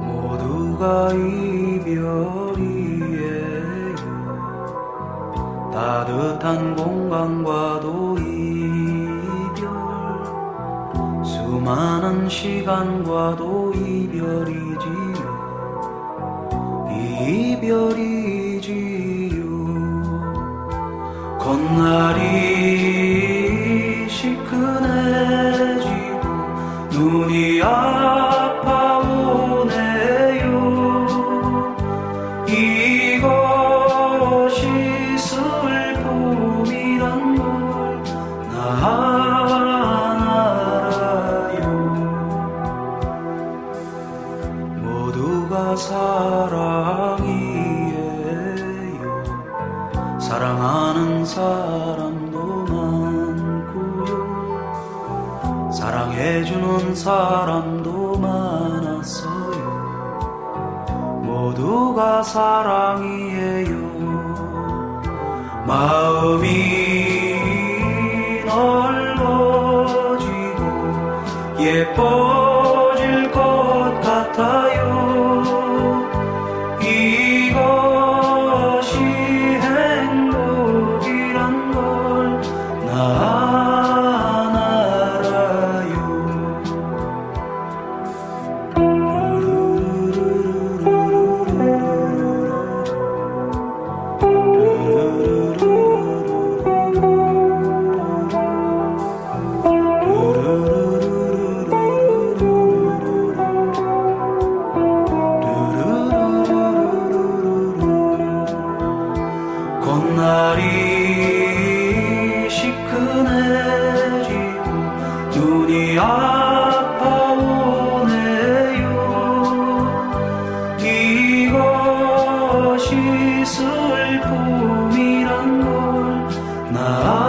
모두가 이별이 따뜻한 공간과도 이별 수많은 시간과도 이별이지요. 이별이지요. 건날이 모두가 사랑이에요. 사랑하는 사람도 많고요. 사랑해주는 사람도 많았어요. 모두가 사랑이에요. 마음이 也不 처음이란 걸 나.